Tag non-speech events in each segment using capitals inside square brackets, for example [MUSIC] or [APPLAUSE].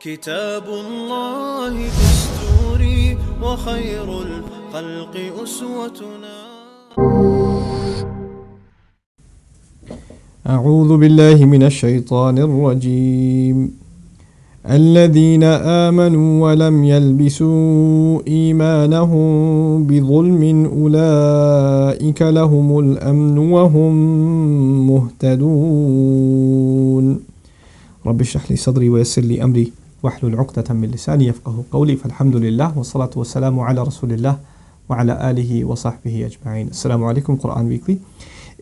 كتاب الله دستوري وخير الخلق أسوتنا. أعوذ بالله من الشيطان الرجيم. الذين آمنوا ولم يلبسوا إيمانهم بظلم أولئك لهم الأمن وهم مهتدون. رب اشرح لي صدري ويسر لي أمري. واحلل عقدة من لساني يفقه قولي فالحمد لله والصلاة والسلام على رسول الله وعلى آله وصحبه أجمعين السلام عليكم Quran Weekly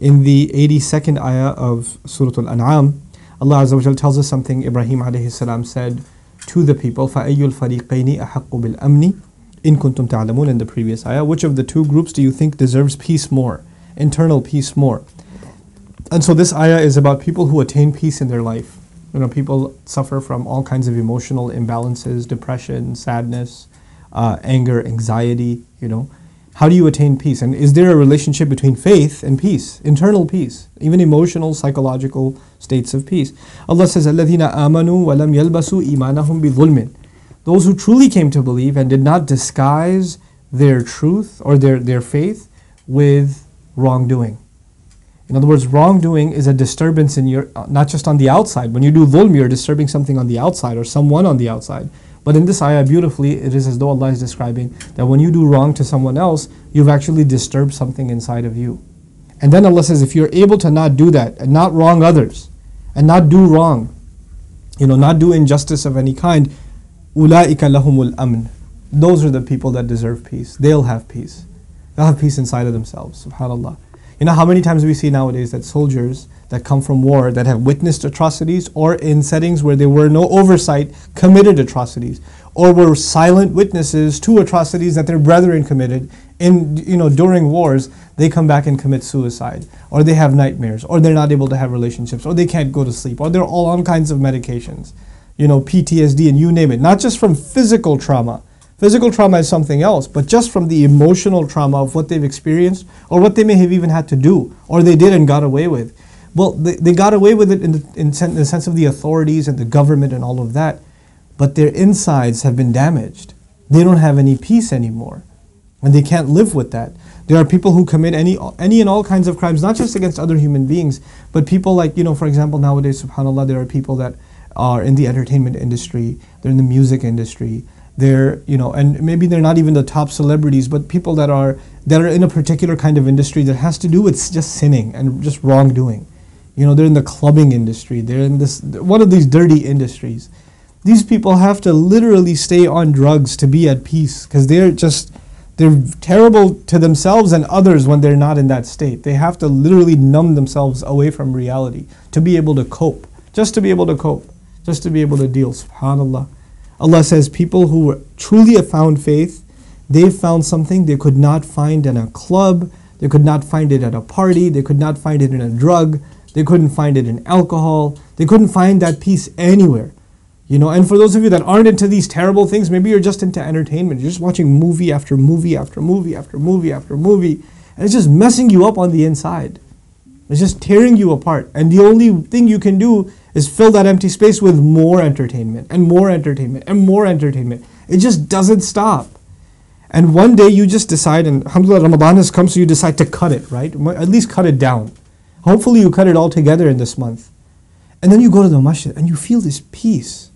In the 82nd ayah of Surah Al-An'am Allah Azza wa Jal tells us something Ibrahim alayhi salam said to the people فَأَيُّ الْفَرِيقَيْنِ أَحَقُّ بِالْأَمْنِ إِن كُنْتُمْ تَعْلَمُونَ in the previous ayah Which of the two groups do you think deserves peace more? Internal peace more? And so this ayah is about people who attain peace in their life you know, people suffer from all kinds of emotional imbalances, depression, sadness, uh, anger, anxiety, you know. How do you attain peace? And is there a relationship between faith and peace, internal peace, even emotional, psychological states of peace? Allah says, الَّذِينَ آمَنُوا وَلَمْ يَلْبَسُوا إِيمَانَهُمْ بِظُلْمٍ Those who truly came to believe and did not disguise their truth or their, their faith with wrongdoing. In other words, wrongdoing is a disturbance in your, uh, not just on the outside. When you do dhulm, you're disturbing something on the outside or someone on the outside. But in this ayah, beautifully, it is as though Allah is describing that when you do wrong to someone else, you've actually disturbed something inside of you. And then Allah says, if you're able to not do that and not wrong others and not do wrong, you know, not do injustice of any kind, ulaika lahumul amn. Those are the people that deserve peace. They'll have peace. They'll have peace inside of themselves. Subhanallah. You know how many times we see nowadays that soldiers that come from war that have witnessed atrocities or in settings where there were no oversight committed atrocities or were silent witnesses to atrocities that their brethren committed in you know during wars they come back and commit suicide or they have nightmares or they're not able to have relationships or they can't go to sleep or they're all on kinds of medications you know PTSD and you name it not just from physical trauma Physical trauma is something else, but just from the emotional trauma of what they've experienced or what they may have even had to do or they did and got away with. Well, they, they got away with it in the, in, sen- in the sense of the authorities and the government and all of that, but their insides have been damaged. They don't have any peace anymore, and they can't live with that. There are people who commit any, any and all kinds of crimes, not just against other human beings, but people like, you know, for example, nowadays, subhanAllah, there are people that are in the entertainment industry, they're in the music industry, they're you know and maybe they're not even the top celebrities but people that are that are in a particular kind of industry that has to do with just sinning and just wrongdoing. You know they're in the clubbing industry. They're in this one of these dirty industries. These people have to literally stay on drugs to be at peace because they're just they're terrible to themselves and others when they're not in that state. They have to literally numb themselves away from reality to be able to cope just to be able to cope just to be able to deal subhanallah Allah says, people who truly have found faith, they've found something they could not find in a club, they could not find it at a party, they could not find it in a drug, they couldn't find it in alcohol, they couldn't find that peace anywhere. You know, and for those of you that aren't into these terrible things, maybe you're just into entertainment. You're just watching movie after movie after movie after movie after movie, and it's just messing you up on the inside. It's just tearing you apart. And the only thing you can do is fill that empty space with more entertainment and more entertainment and more entertainment. It just doesn't stop. And one day you just decide, and alhamdulillah, Ramadan has come, so you decide to cut it, right? At least cut it down. Hopefully, you cut it all together in this month. And then you go to the masjid and you feel this peace.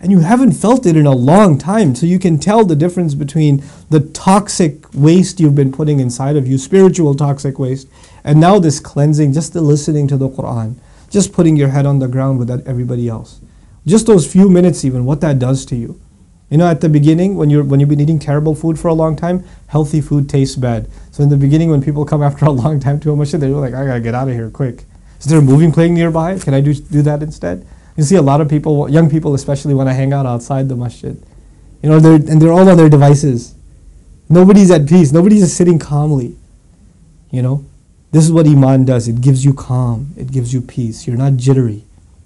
And you haven't felt it in a long time, so you can tell the difference between the toxic waste you've been putting inside of you, spiritual toxic waste, and now this cleansing, just the listening to the Quran just putting your head on the ground with everybody else. Just those few minutes, even, what that does to you. You know, at the beginning, when you're when you've been eating terrible food for a long time, healthy food tastes bad. So in the beginning, when people come [LAUGHS] after a long time to a masjid, they're like, I gotta get out of here quick. Is there a moving playing nearby? Can I do do that instead? You see a lot of people, young people especially, want to hang out outside the masjid. You know, they're, and they're all on their devices. Nobody's at peace. Nobody's just sitting calmly. You know, this is what Iman does it gives you calm, it gives you peace. You're not jittery,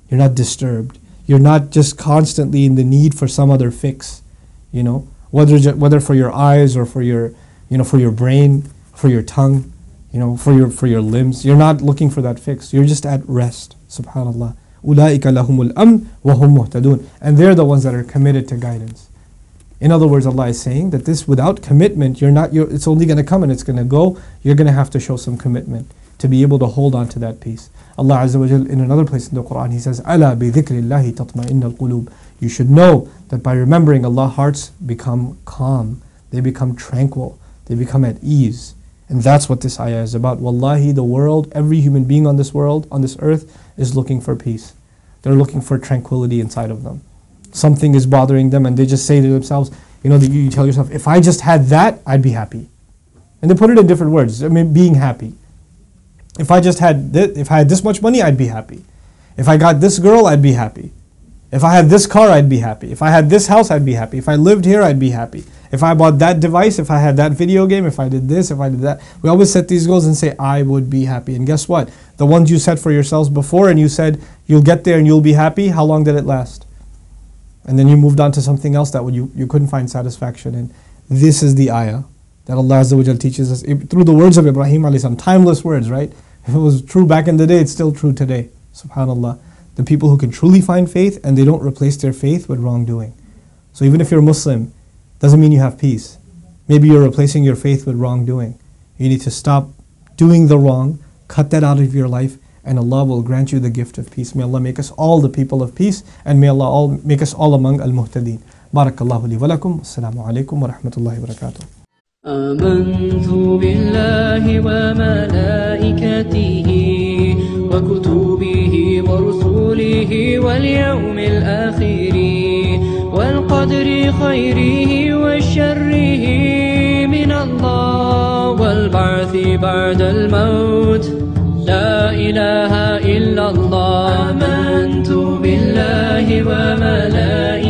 you're not disturbed, you're not just constantly in the need for some other fix, you know, whether, whether for your eyes or for your, you know, for your brain, for your tongue, you know, for your, for your limbs. You're not looking for that fix, you're just at rest, subhanAllah. أُولَٰئِكَ لَهُمُ الْأَمْنُ وَهُمْ مُهْتَدُونَ And they're the ones that are committed to guidance. in other words, Allah is saying that this without commitment, you're not, you're, it's only going to come and it's going to go. You're going to have to show some commitment to be able to hold on to that peace. Allah Azza wa Jal, in another place in the Quran, He says, "Ala bi dhikrillahi tatma'innal qulub." You should know that by remembering Allah, hearts become calm. They become tranquil. They become at ease. And that's what this ayah is about. Wallahi, the world, every human being on this world, on this earth, is looking for peace. They're looking for tranquility inside of them something is bothering them and they just say to themselves, you know, you tell yourself, if I just had that, I'd be happy. And they put it in different words. I mean, being happy. If I just had this, if I had this much money, I'd be happy. If I got this girl, I'd be happy. If I had this car, I'd be happy. If I had this house, I'd be happy. If I lived here, I'd be happy. If I bought that device, if I had that video game, if I did this, if I did that. We always set these goals and say, I would be happy. And guess what? The ones you set for yourselves before and you said you'll get there and you'll be happy, how long did it last? And then you moved on to something else that you, you couldn't find satisfaction in. This is the ayah that Allah Azza wa teaches us through the words of Ibrahim alayhi salam, timeless words, right? If it was true back in the day, it's still true today. Subhanallah. The people who can truly find faith and they don't replace their faith with wrongdoing. So even if you're Muslim, doesn't mean you have peace. Maybe you're replacing your faith with wrongdoing. You need to stop doing the wrong, cut that out of your life, and Allah will grant you the gift of peace. May Allah make us all the people of peace and may Allah all make us all among al-muhtadeen. بارك الله لي ولكم السلام عليكم ورحمة الله وبركاته آمنت بالله وملائكته وكتبه ورسله واليوم الآخر والقدر خيره وشره من الله والبعث بعد الموت لا إله إلا الله. آمنت بالله وملائكته.